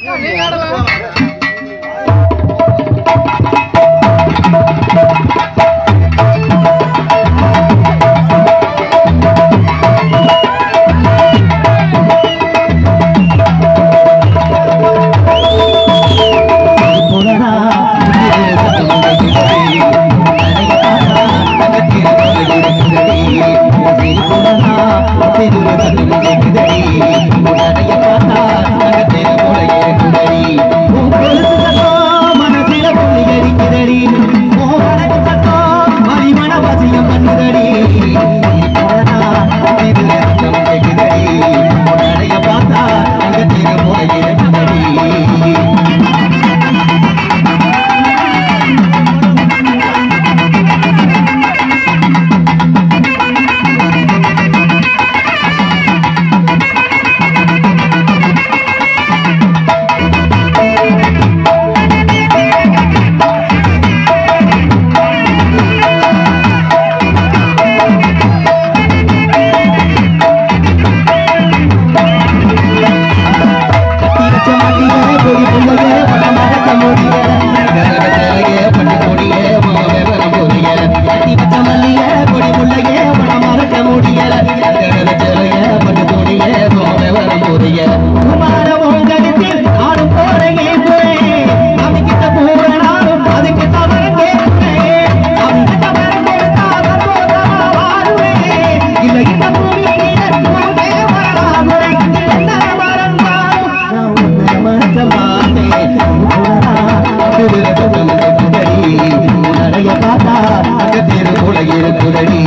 నేను கண்ணுதடி கல்லூரி பிள்ளையே படமாக கல்லூரி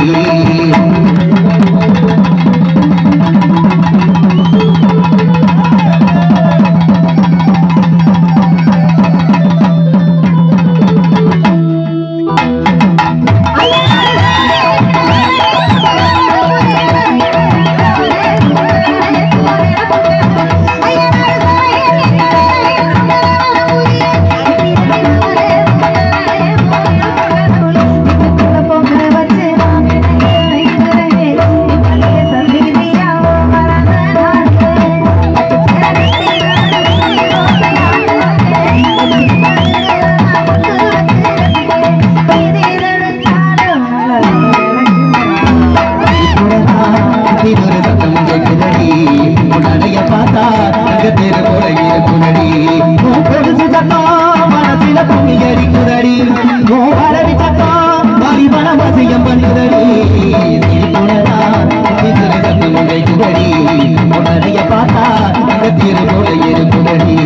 Thank you. உலகத்தில் குறையில் குரடி கொலுசு சத்தம் மனசில பொங்கியடி குரடி ஓ பரவி சத்தம் பாரி மனம் அசையம் பண்ணுதடி குரடி உடனே பார்த்தா அகத்தியல் குறையில் குரடி